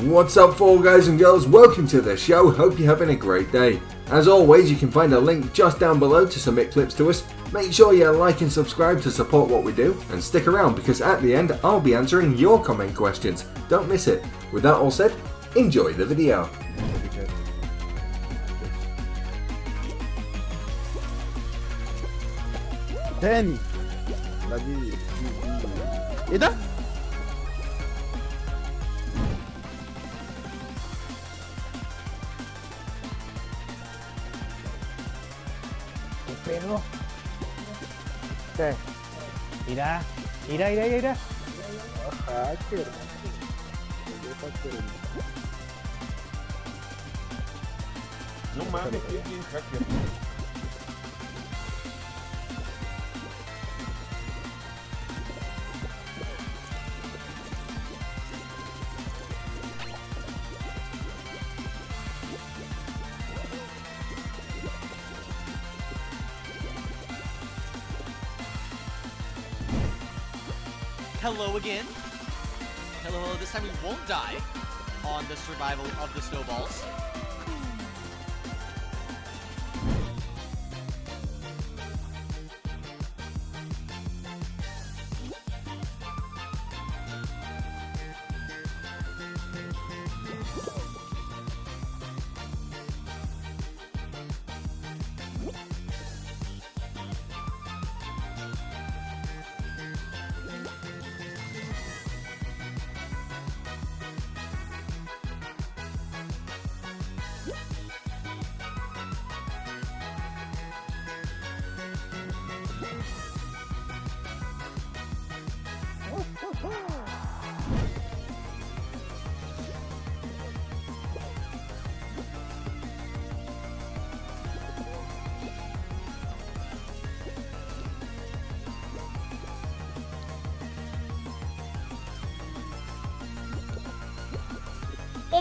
What's up Fall Guys and girls, welcome to the show, hope you're having a great day. As always you can find a link just down below to submit clips to us, make sure you like and subscribe to support what we do, and stick around because at the end I'll be answering your comment questions, don't miss it. With that all said, enjoy the video. Ten. Lagi. vamos. Sí. Irá, irá, irá, irá. irá. No mames, es bien hacker. Hello again. Hello, hello. This time we won't die on the survival of the snowballs.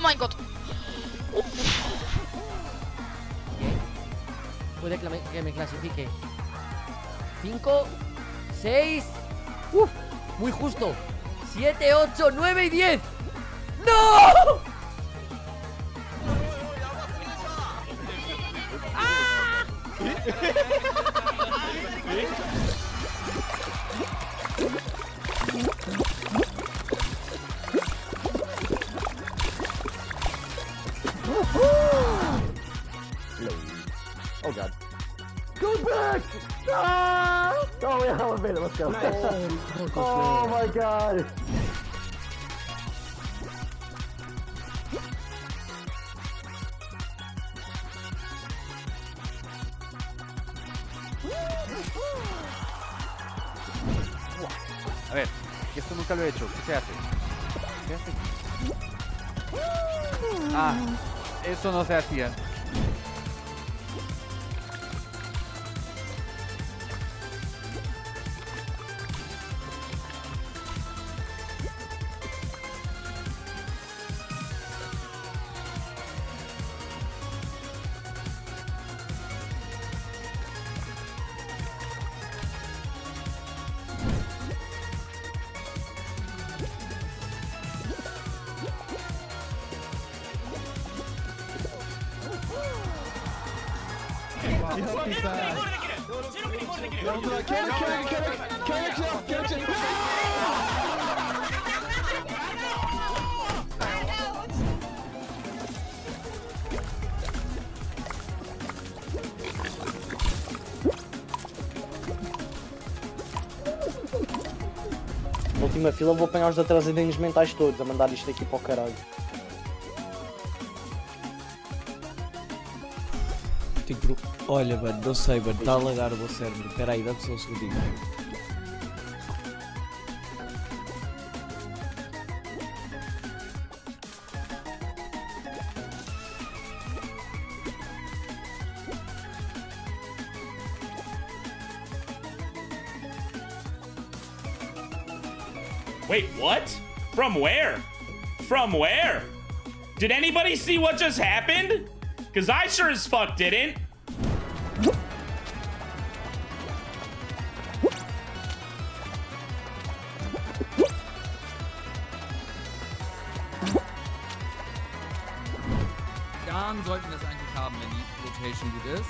Oh my god. Puede que me, que me clasifique. 5, 6. Uf, muy justo. 7, 8, 9 y 10. ¡No! Oh god. Go back! Ah! Oh, we have elevator. Let's go. oh my god. A ver, que esto nunca lo he hecho. ¿Qué se hace? ¿Qué hace? Ah, eso no se hacía. Última fila vou apanhar os atrasadinhos mentais todos a mandar isto aqui para o caralho. Tipo, olha, mano, não sei, mano, está a lagar o meu cérebro. Espera aí, dá-me só um segundinho. Wait, what? From where? From where? Did anybody see what just happened? Because I sure as fuck didn't. Jahren sollten wir das eigentlich haben, wenn die Rotation gut ist.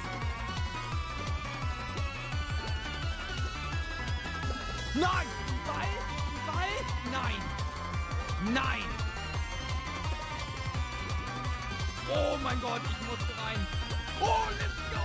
Nein! Ball? Ball? Nein! Nein! Oh mein Gott, ich musste rein. Oh, let's go!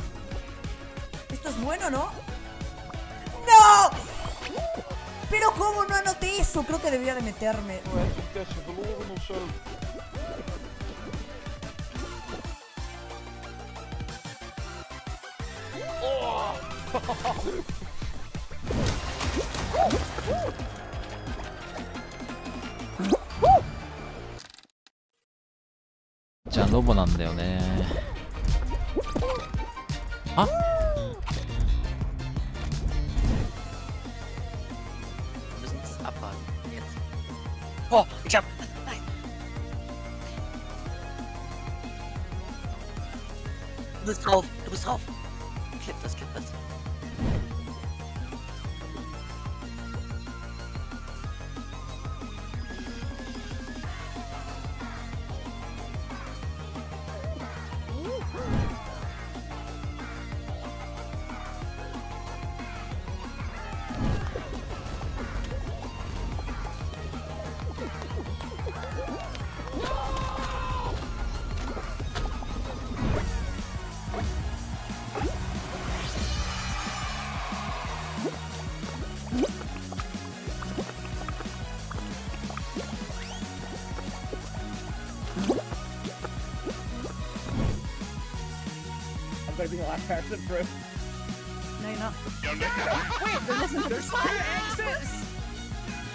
Esto es bueno, ¿no? ¡No! Pero ¿cómo no anoté eso? Creo que debía de meterme. Oh! じゃあロボなんだよねあ Oh, ich hab. Nein. Du bist drauf. Du bist drauf. Klipp das, klipp das. I'm gonna be the last person through. No, you're not. Wait, there's, there's two exits!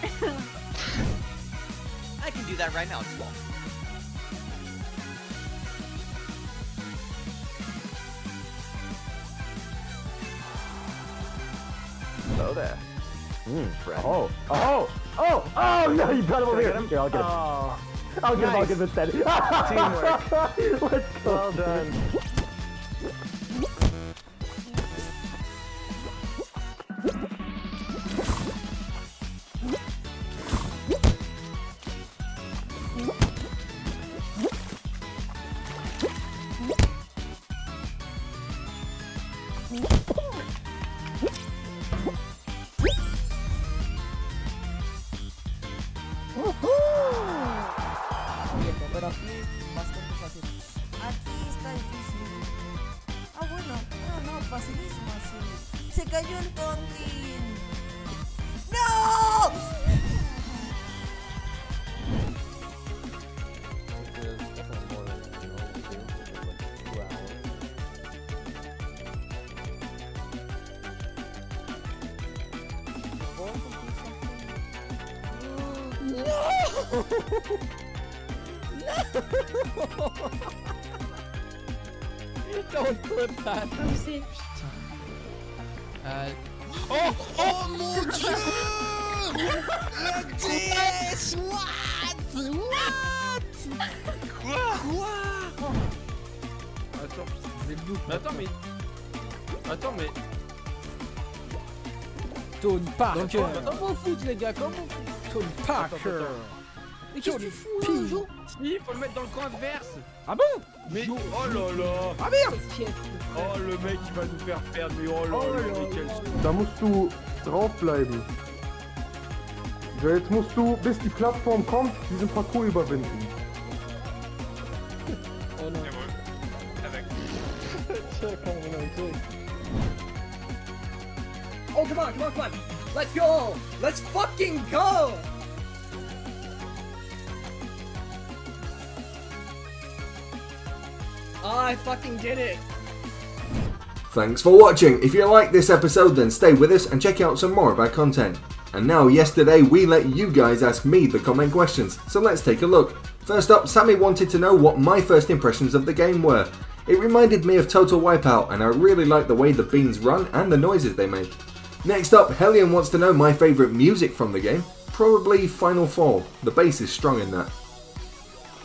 I can do that right now. It's small. Hello there. Mm, friend. Oh, oh, oh, oh, no, you got him over here. Here, I'll get him. Oh, I'll get him, I'll get him instead. Teamwork. Let's go. Well done. Pero aquí bastante fácil. Aquí está difícil. Ah, bueno. No, no, facilísimo así. Se cayó el tontín. ¡No! Don't clip that. Oopsie. Uh, Oh, oh mon dieu Le DS What? What? Quoi? Quoi? Attends, c'est. Mais attends, mais. Attends, mais. Tony Parker. Donc, euh, Comment vous foutre, les gars Comment Tony Parker. Attends, attends. Mais qu'est-ce que tu fous, là. Jo Si, faut le mettre dans le camp adverse. Ah bon Mais. Oh là là. Ah merde Oh, le mec, il va nous faire perdre. Mais oh là Oh là, là mais quel. Da musst du draufbleiben. Jetzt musst du, bis die Plattform kommt, diesen Parcours überwinden. Oh non. Oh, come on, come on, come on. Let's go. Let's fucking go. I fucking did it. Thanks for watching. If you like this episode, then stay with us and check out some more of our content. And now, yesterday we let you guys ask me the comment questions, so let's take a look. First up, Sammy wanted to know what my first impressions of the game were. It reminded me of Total Wipeout and I really like the way the beans run and the noises they make. Next up, Hellion wants to know my favourite music from the game. Probably Final Fall, the bass is strong in that.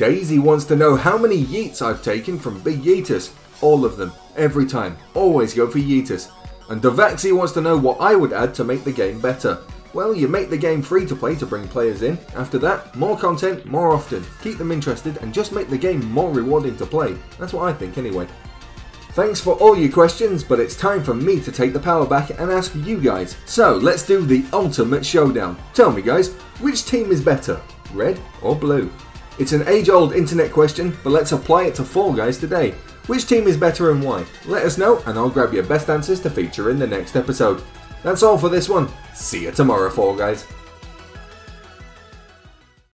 Daisy wants to know how many yeets I've taken from Big Yeetus. All of them, every time, always go for Yeetus. And Devaxi wants to know what I would add to make the game better. Well, you make the game free to play to bring players in. After that, more content, more often. Keep them interested and just make the game more rewarding to play. That's what I think anyway. Thanks for all your questions, but it's time for me to take the power back and ask you guys. So let's do the ultimate showdown. Tell me guys, which team is better, red or blue? It's an age old internet question, but let's apply it to Fall Guys today. Which team is better and why? Let us know and I'll grab your best answers to feature in the next episode. That's all for this one. See you tomorrow, Fall Guys.